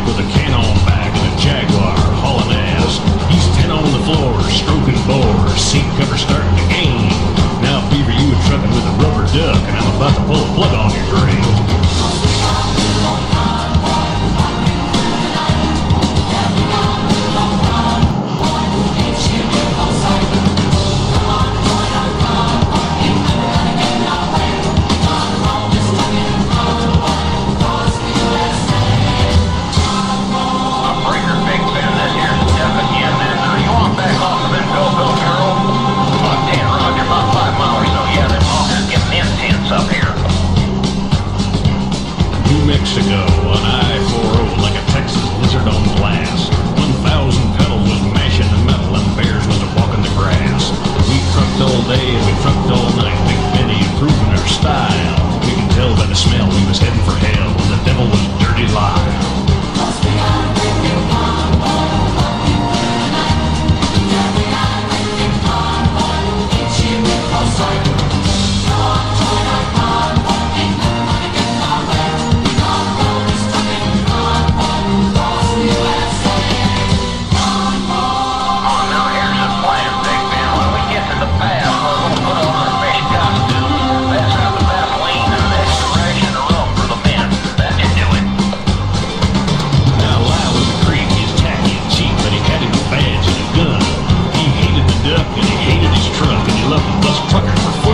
with a can on back and a Jaguar hauling ass. He's ten on the floor, stroking boards, seat cover starting to gain. Now, Beaver, you were trucking with a rubber duck, and I'm about to pull a plug on your weeks ago, an I-40 like a Texas lizard on blast. 1,000 pedals was mashing the metal and bears was walking the grass. We trucked all day and we trucked all night, Big Benny improving her style. We can tell by the smell we was heading for hell, and the devil was dirty live. To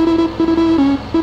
フフフフ。